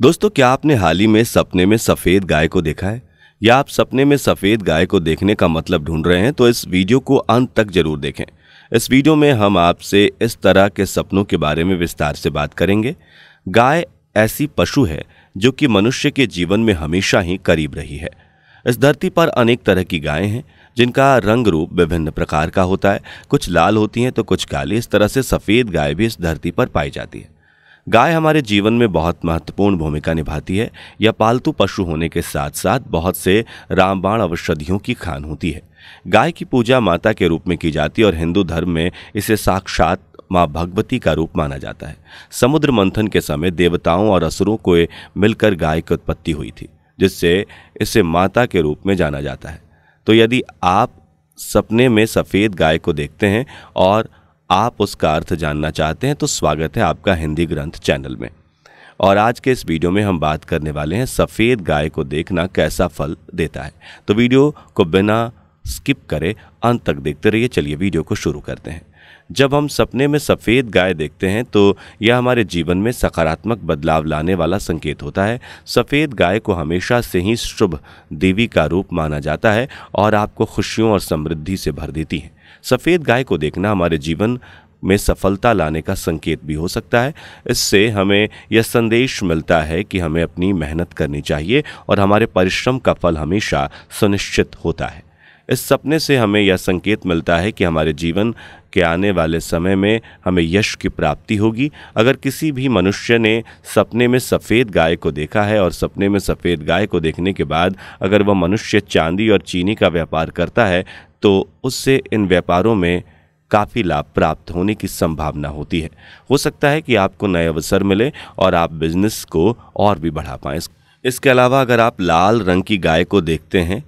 दोस्तों, क्या आपने हाल ही में सपने में सफ़ेद गाय को देखा है? या आप सपने में सफ़ेद गाय को देखने का मतलब ढूंढ रहे हैं तो इस वीडियो को अंत तक ज़रूर देखें। इस वीडियो में हम आपसे इस तरह के सपनों के बारे में विस्तार से बात करेंगे। गाय ऐसी पशु है, जो कि मनुष्य के जीवन में हमेशा ही करीब रही है। इस धरती पर अनेक तरह की गायें हैं, जिनका रंग रूप विभिन्न प्रकार का होता है। कुछ लाल होती हैं तो कुछ काली। इस तरह से सफ़ेद गाय भी इस धरती पर पाई जाती है। गाय हमारे जीवन में बहुत महत्वपूर्ण भूमिका निभाती है यह पालतू पशु होने के साथ साथ बहुत से रामबाण औषधियों की खान होती है। गाय की पूजा माता के रूप में की जाती है और हिंदू धर्म में इसे साक्षात माँ भगवती का रूप माना जाता है। समुद्र मंथन के समय देवताओं और असुरों को मिलकर गाय की उत्पत्ति हुई थी, जिससे इसे माता के रूप में जाना जाता है। तो यदि आप सपने में सफ़ेद गाय को देखते हैं और आप उसका अर्थ जानना चाहते हैं तो स्वागत है आपका हिंदी ग्रंथ चैनल में। और आज के इस वीडियो में हम बात करने वाले हैं, सफ़ेद गाय को देखना कैसा फल देता है। तो वीडियो को बिना स्किप करें, अंत तक देखते रहिए, चलिए वीडियो को शुरू करते हैं। जब हम सपने में सफ़ेद गाय देखते हैं तो यह हमारे जीवन में सकारात्मक बदलाव लाने वाला संकेत होता है। सफ़ेद गाय को हमेशा से ही शुभ देवी का रूप माना जाता है और आपको खुशियों और समृद्धि से भर देती है। सफ़ेद गाय को देखना हमारे जीवन में सफलता लाने का संकेत भी हो सकता है। इससे हमें यह संदेश मिलता है कि हमें अपनी मेहनत करनी चाहिए और हमारे परिश्रम का फल हमेशा सुनिश्चित होता है। इस सपने से हमें यह संकेत मिलता है कि हमारे जीवन के आने वाले समय में हमें यश की प्राप्ति होगी। अगर किसी भी मनुष्य ने सपने में सफ़ेद गाय को देखा है और सपने में सफ़ेद गाय को देखने के बाद अगर वह मनुष्य चांदी और चीनी का व्यापार करता है तो उससे इन व्यापारों में काफ़ी लाभ प्राप्त होने की संभावना होती है। हो सकता है कि आपको नए अवसर मिले और आप बिज़नेस को और भी बढ़ा पाएँ। इसके अलावा अगर आप लाल रंग की गाय को देखते हैं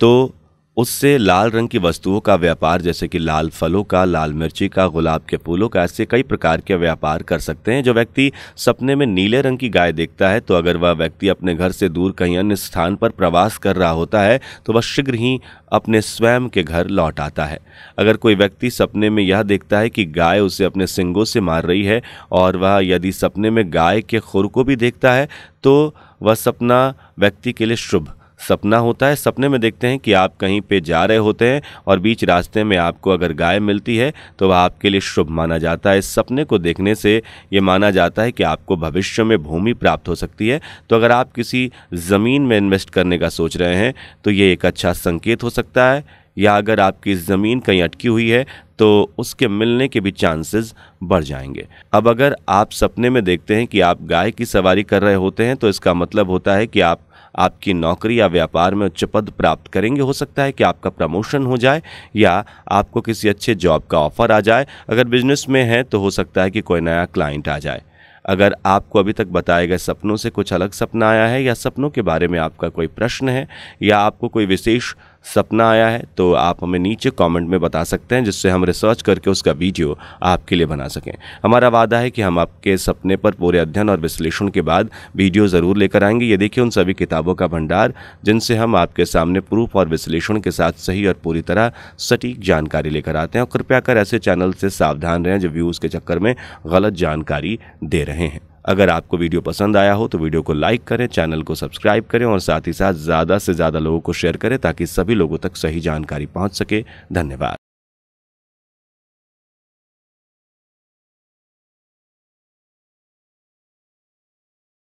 तो उससे लाल रंग की वस्तुओं का व्यापार, जैसे कि लाल फलों का, लाल मिर्ची का, गुलाब के फूलों का, ऐसे कई प्रकार के व्यापार कर सकते हैं। जो व्यक्ति सपने में नीले रंग की गाय देखता है तो अगर वह व्यक्ति अपने घर से दूर कहीं अन्य स्थान पर प्रवास कर रहा होता है तो वह शीघ्र ही अपने स्वयं के घर लौट आता है। अगर कोई व्यक्ति सपने में यह देखता है कि गाय उसे अपने सिंगों से मार रही है, और वह यदि सपने में गाय के खुर को भी देखता है तो वह सपना व्यक्ति के लिए शुभ सपना होता है, सपने में देखते हैं कि आप कहीं पे जा रहे होते हैं और बीच रास्ते में आपको अगर गाय मिलती है तो वह आपके लिए शुभ माना जाता है। इस सपने को देखने से ये माना जाता है कि आपको भविष्य में भूमि प्राप्त हो सकती है। तो अगर आप किसी ज़मीन में इन्वेस्ट करने का सोच रहे हैं तो ये एक अच्छा संकेत हो सकता है। या अगर आपकी ज़मीन कहीं अटकी हुई है तो उसके मिलने के भी चांसेस बढ़ जाएँगे। अब अगर आप सपने में देखते हैं कि आप गाय की सवारी कर रहे होते हैं तो इसका मतलब होता है कि आप, आपकी नौकरी या व्यापार में उच्च पद प्राप्त करेंगे। हो सकता है कि आपका प्रमोशन हो जाए, या आपको किसी अच्छे जॉब का ऑफ़र आ जाए। अगर बिज़नेस में है तो हो सकता है कि कोई नया क्लाइंट आ जाए। अगर आपको अभी तक बताए गए सपनों से कुछ अलग सपना आया है, या सपनों के बारे में आपका कोई प्रश्न है, या आपको कोई विशेष सपना आया है तो आप हमें नीचे कमेंट में बता सकते हैं, जिससे हम रिसर्च करके उसका वीडियो आपके लिए बना सकें। हमारा वादा है कि हम आपके सपने पर पूरे अध्ययन और विश्लेषण के बाद वीडियो ज़रूर लेकर आएँगे। ये देखिए उन सभी किताबों का भंडार, जिनसे हम आपके सामने प्रूफ और विश्लेषण के साथ सही और पूरी तरह सटीक जानकारी लेकर आते हैं। और कृपया कर ऐसे चैनल से सावधान रहें जो व्यूज़ के चक्कर में गलत जानकारी दे रहे हैं। अगर आपको वीडियो पसंद आया हो तो वीडियो को लाइक करें, चैनल को सब्सक्राइब करें और साथ ही साथ ज़्यादा से ज़्यादा लोगों को शेयर करें ताकि सभी लोगों तक सही जानकारी पहुँच सके। धन्यवाद।